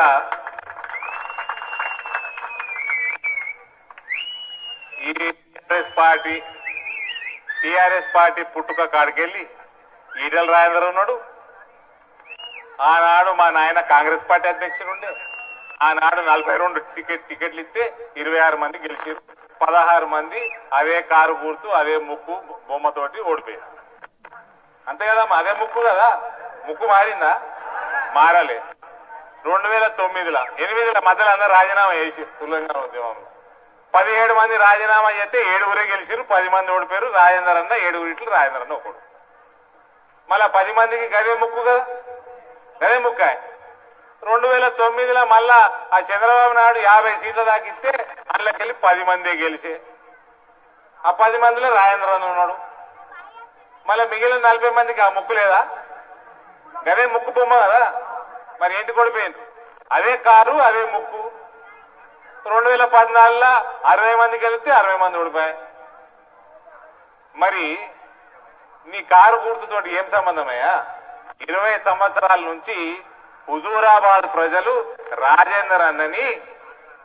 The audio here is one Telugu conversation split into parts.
ఇవాళ ఈ టిఆర్ఎస్ పార్టీ టిఆర్ఎస్ పార్టీ పుట్టుక కాడికెళ్ళి ఈటల రాజేంద్ర ఉన్నాడు. ఆనాడు మా నాయన కాంగ్రెస్ పార్టీ అధ్యక్షుడు ఉండే. ఆనాడు నలభై రెండు టికెట్ టికెట్లు ఇస్తే ఇరవై ఆరు మంది గెలిచారు. పదహారు మంది అదే కారు గుర్తు అదే ముక్కు బొమ్మతోటి ఓడిపోయారు. అంతే కదా అదే ముక్కు కదా. ముక్కు మారిందా? మారలే రెండు వేల తొమ్మిదిలో ఎనిమిదిల మధ్యలో అందరూ రాజీనామా చేసి తెలంగాణ ఉద్యమంలో పదిహేడు మంది రాజీనామా చేస్తే ఏడుగురే గెలిచిరు పది మంది ఓడిపోయారు రాజేందర్ అన్న ఏడుగురిట్లు రాజేందర్ అన్న ఒకడు. మళ్ళా పది మందికి గదే ముక్కు కదా? గదే ముక్క? రెండు వేల తొమ్మిదిలో మళ్ళా ఆ చంద్రబాబు నాయుడు యాభై సీట్ల దాకిస్తే అందులోకెళ్ళి పది మందే గెలిచే. ఆ పది మందిలో రాజేంద్ర అన్న ఉన్నాడు. మళ్ళీ మిగిలిన నలభై మందికి ఆ ముక్కు లేదా? గదే ముక్కు బొమ్మ కదా? మరి ఏంటి కొడిపోయింది? అదే కారు అదే ముక్కు. రెండు వేల పద్నాలుగులో అరవై మందికి వెళితే అరవై మంది ఓడిపోయాయి. మరి నీ కారు గుర్తుతోటి ఏం సంబంధమయ్యా? ఇరవై సంవత్సరాల నుంచి హుజూరాబాద్ ప్రజలు రాజేందర్ అన్నని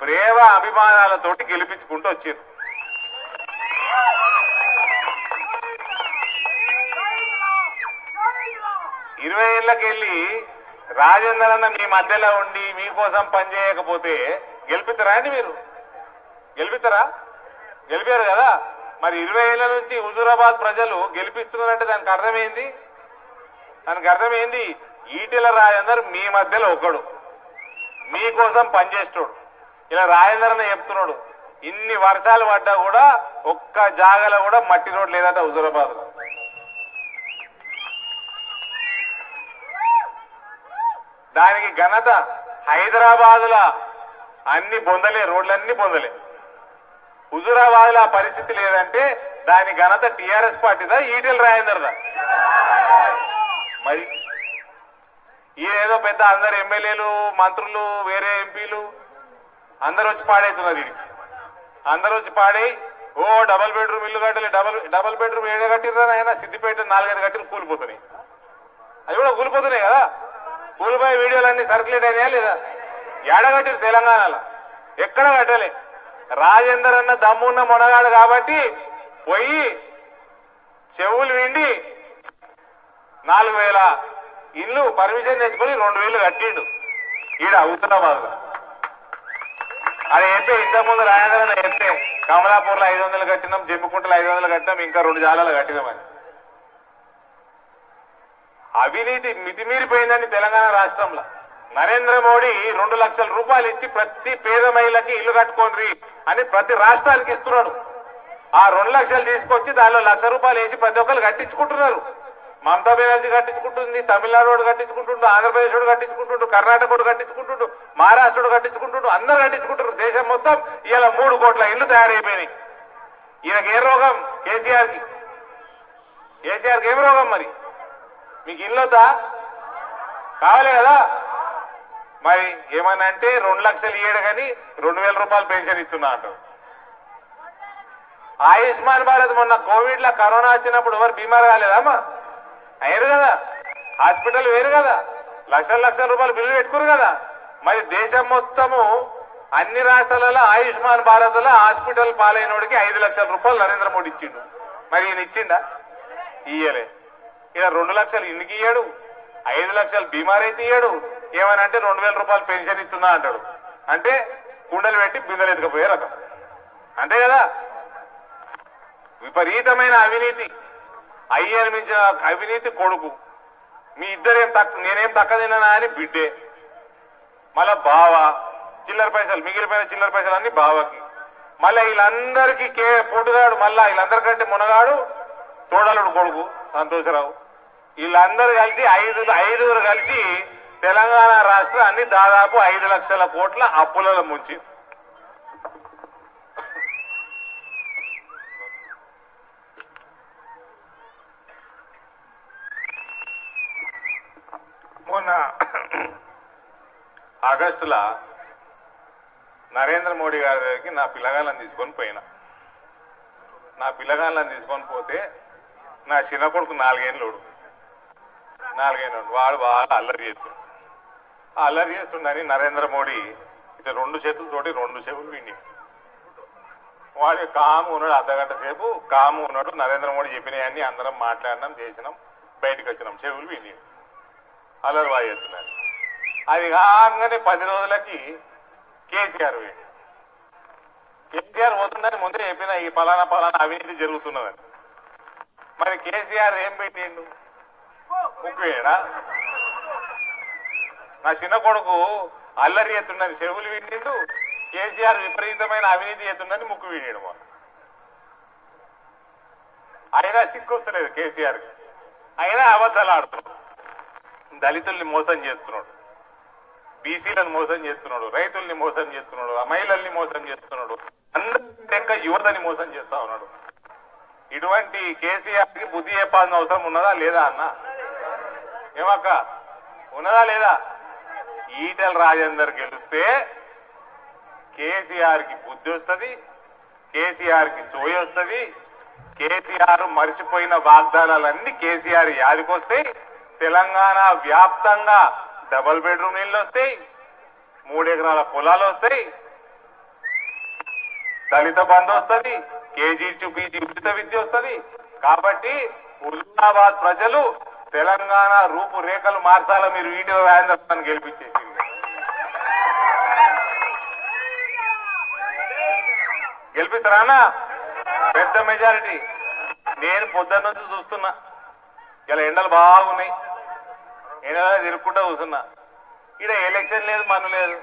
ప్రేమ అభిమానాలతోటి గెలిపించుకుంటూ వచ్చారు. ఇరవై ఏళ్ళకెళ్ళి రాజేందర్ అన్న మీ మధ్యలో ఉండి మీకోసం పనిచేయకపోతే గెలిపిస్తారా అండి మీరు? గెలిపిస్తారా గెలిపారు కదా. మరి ఇరవై ఏళ్ళ నుంచి హుజూరాబాద్ ప్రజలు గెలిపిస్తున్నారంటే దానికి అర్థమైంది? దానికి అర్థమైంది? ఈటెల రాజేందర్ మీ మధ్యలో ఒకడు. మీకోసం పనిచేస్తాడు ఇలా రాజేందర్ అన్న చెప్తున్నాడు. ఇన్ని వర్షాలు పడ్డా కూడా ఒక్క జాగలో కూడా మట్టి రోడ్ లేదంట హుజూరాబాద్ దానికి ఘనత హైదరాబాద్ లా అన్ని పొందలే రోడ్లన్నీ పొందలే హుజురాబాద్లో ఆ పరిస్థితి లేదంటే దాని ఘనత టిఆర్ఎస్ పార్టీదా ఈటెల్ రాజేందర్దా? మరి ఈయనేదో పెద్ద అందరు ఎమ్మెల్యేలు మంత్రులు వేరే ఎంపీలు అందరు వచ్చి పాడైతున్నారు వీడికి అందరు వచ్చి పాడై ఓ డబల్ బెడ్రూమ్ ఇల్లు కట్టలే డబల్ డబల్ బెడ్రూమ్ ఏడే కట్టిర్రా ఆయన సిద్దిపేట నాలుగైదు కట్టిన కూలిపోతున్నాయి. అవి కూడా కూలిపోతున్నాయి కదా? కూలిపోయే వీడియోలు అన్ని సర్క్యులేట్ అయినాయా లేదా? ఏడ తెలంగాణలో. ఎక్కడ కట్టలే? రాజేందర్ అన్న దమ్మున్న మొనగాడు కాబట్టి పోయి చెవులు విండి నాలుగు వేల ఇల్లు పర్మిషన్ తెచ్చుకొని రెండు వేలు కట్టిండు. ఈడ హుజరాబాద్లో అది చెప్పే ఇంత ముందు రాజేంద్ర చెప్తే కమలాపూర్లో ఐదు వందలు కట్టినాం జమ్మికుంటలో ఐదు వందలు కట్టినాం ఇంకా రెండు జాలాలు కట్టినామని అవినీతి మితిమీరిపోయిందని తెలంగాణ రాష్ట్రంలో. నరేంద్ర మోడీ రెండు లక్షల రూపాయలు ఇచ్చి ప్రతి పేద మహిళకి ఇల్లు కట్టుకోండి అని ప్రతి రాష్ట్రానికి ఇస్తున్నాడు. ఆ రెండు లక్షలు తీసుకొచ్చి దానిలో లక్ష రూపాయలు వేసి ప్రతి ఒక్కరు కట్టించుకుంటున్నారు. మమతా బెనర్జీ కట్టించుకుంటుంది తమిళనాడు వాడు కట్టించుకుంటుండు ఆంధ్రప్రదేశ్ వాడు కట్టించుకుంటుండు కర్ణాటక వాడు కట్టించుకుంటుండు మహారాష్ట్ర కట్టించుకుంటుండు అందరు కట్టించుకుంటారు దేశం మొత్తం ఇలా మూడు కోట్ల ఇల్లు తయారైపోయినాయి. ఈయనకి ఏ రోగం? కేసీఆర్కి కేసీఆర్కి ఏం రోగం మరి? మీకు ఇల్లు వద్దా? కావాలి కదా? మరి ఏమని అంటే రెండు లక్షలు ఇయ్యడు కానీ రెండు వేల రూపాయలు పెన్షన్ ఇస్తున్నా అంటారు ఆయుష్మాన్ భారత్ మొన్న కోవిడ్లో కరోనా వచ్చినప్పుడు ఎవరు బీమార్ కాలేదమ్మా? అయ్యారు కదా. హాస్పిటల్ వేరు కదా. లక్షల లక్షల రూపాయలు బిల్లు పెట్టుకురు కదా. మరి దేశం మొత్తము అన్ని రాష్ట్రాలలో ఆయుష్మాన్ భారత్లో హాస్పిటల్ పాలైనోడికి ఐదు లక్షల రూపాయలు నరేంద్ర మోడీ ఇచ్చిండు. మరి ఈయన ఇచ్చిండా? ఇయ్యలే. ఇక రెండు లక్షలు ఇంటికి ఇయ్యాడు ఐదు లక్షలు బీమార్ అయితే ఇయ్యాడు ఏమని అంటే రెండు వేల రూపాయలు పెన్షన్ ఇస్తున్నా అంటాడు. అంటే కుండలు పెట్టి బిందెలు ఎత్తుకపోయే రకం అంతే కదా? విపరీతమైన అవినీతి. అయ్యని మించిన అవినీతి కొడుకు. మీ ఇద్దరేం తక్కువ నేనేం తక్కువ తిన్నానా అని బిడ్డే. మళ్ళా బావ చిల్లర పైసలు మిగిలిపోయిన చిల్లర పైసలు అన్ని బావకి. మళ్ళా వీళ్ళందరికీ కే పొట్టుగాడు మళ్ళా వీళ్ళందరికంటే మునగాడు తోడలుడు కొడుకు సంతోషరావు. వీళ్ళందరూ కలిసి ఐదు ఐదుగురు కలిసి తెలంగాణ రాష్ట్రాన్ని దాదాపు ఐదు లక్షల కోట్ల అప్పులలో ముంచి. మొన్న ఆగస్టులో నరేంద్ర మోడీ గారి దగ్గరికి నా పిల్లగాళ్ళని తీసుకొని పోయినా. నా పిల్లగాళ్ళని తీసుకొని పోతే నా చిన్న కొడుకు నాలుగేళ్ళోడు నాలుగైన వాడు బాగా అల్లరి చేస్తాడు అల్లరి చేస్తుండని నరేంద్ర మోడీ ఇట్లా రెండు చేతులతోటి రెండు చెవులు విండి వాడు కాము ఉన్నాడు అర్ధగంట సేపు కాము ఉన్నాడు నరేంద్ర మోడీ చెప్పినవన్నీ అందరం మాట్లాడినాం చేసినాం బయటకు వచ్చినాం చెవులు విని. అల్లరి బాగా చేస్తున్నారు. అది కాగానే పది రోజులకి కేసీఆర్ పోయింది కేసీఆర్ పోతుందని ముందే చెప్పిన ఈ పలానా పలానా అవినీతి జరుగుతున్నదని. మరి కేసీఆర్ ఏం పెట్టిండు? ముక్కువేడా నా చిన్న కొడుకు అల్లరి ఎత్తుండని చెవులు విండిండు కేసీఆర్ విపరీతమైన అవినీతి ఎత్తుండని ముక్కు వినిడు మొన్న. అయినా సిగ్గుస్తలేదు కేసీఆర్. అయినా అబద్ధాలు ఆడుతున్నాడు. దళితుల్ని మోసం చేస్తున్నాడు. బీసీలను మోసం చేస్తున్నాడు. రైతుల్ని మోసం చేస్తున్నాడు. మహిళల్ని మోసం చేస్తున్నాడు. అందరికీ యువతని మోసం చేస్తా ఉన్నాడు. ఇటువంటి కేసీఆర్కి బుద్ధి చెప్పాల్సిన అవసరం ఉన్నదా లేదా అన్నా? ఏమక్క? ఉన్నదా లేదా? ఈటల రాజేందర్ గెలిస్తే కేసీఆర్కి బుద్ధి వస్తుంది కేసీఆర్కి సోయ వస్తుంది కేసీఆర్ మర్చిపోయిన వాగ్దానాలన్నీ కేసీఆర్ యాదికొస్తాయి. తెలంగాణ వ్యాప్తంగా డబుల్ బెడ్రూమ్ ఇళ్ళు వస్తాయి మూడెకరాల పొలాలు వస్తాయి దళిత బంధు వస్తుంది కేజీ టు పీజీ ఉచిత విద్య వస్తుంది. కాబట్టి హుజూరాబాద్ ప్రజలు తెలంగాణ రూపురేఖలు మార్చాల మీరు ఈటల రాజేంద్రని గెలిపించేసి గెలిపిస్తారా పెద్ద మెజారిటీ నేను పొద్దున్న నుంచి చూస్తున్నా. ఇలా ఎండలు బాగున్నాయి. ఎండలో తిరుక్కుంటా చూస్తున్నా. ఈడ ఎలక్షన్ లేదు మన్ను లేదు.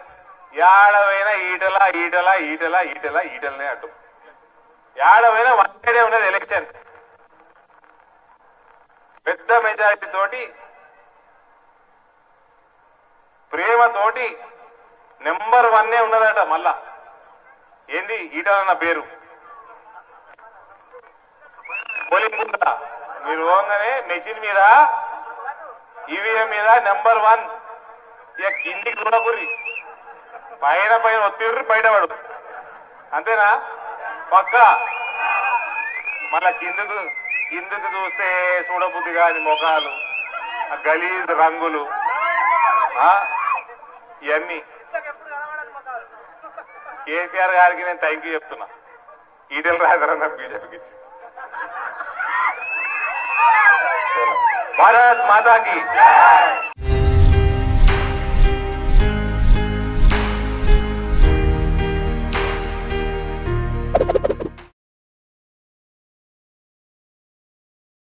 ఏడవైనా ఈటల ఈటల ఈటల ఈటల ఈటలనే అడ్డు. ఏడవైనా వన్ సైడే ఉన్నది ఎలక్షన్ పెద్ద మెజారిటీ తోటి ప్రేమతోటి నెంబర్ వన్నే ఉన్నదట మళ్ళా ఏంది ఈటలన్న పేరు? పోలింగ్ బూత్ మీరు పోగానే మెషిన్ మీద ఈవీఎం మీద నెంబర్ వన్. ఇక కిందికి చూడకుర్రి పైన పైన ఒత్తిర్రి బయటపడు. అంతేనా? పక్క? మళ్ళా కిందకు కిందకు చూస్తే చూడబుద్ధి కాని ముఖాలు ఆ గలీజ్ రంగులు ఆ ఇవన్నీ కేసీఆర్ గారికి నేను థ్యాంక్ యూ చెప్తున్నా. ఈటెల రాజరన్న బీజేపీకి ఇచ్చి. భారత్ మాతాకి.